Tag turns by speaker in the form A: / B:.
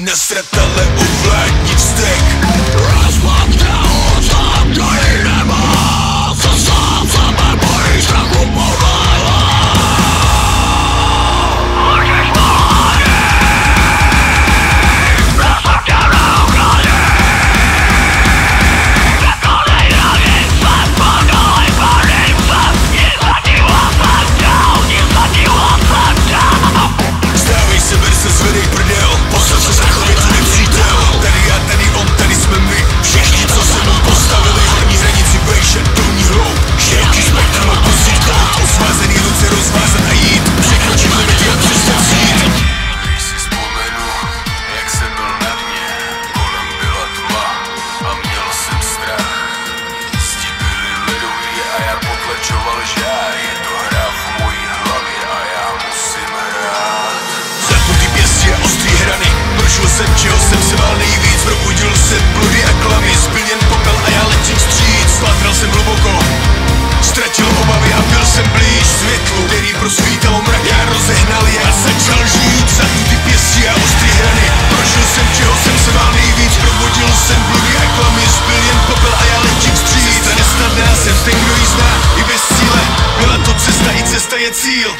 A: nasratele uvládní vztek. Probudil se bludy a klamy. Zbyl jen popel a já letím stříc Spátral jsem hluboko. Ztratil obavy a byl jsem blíž světlu Který prosvítal mrak. Já rozehnal je a začal žít. Za ty pěstí a ostry hrany. Prožil jsem čeho jsem se vám nejvíc. Probudil jsem bludy a klamy. Zbyl jen popel a já letím stříc Cesta nesnadná jsem ten, kdo ji zná. I bez cíle. Byla to cesta i cesta je cíl.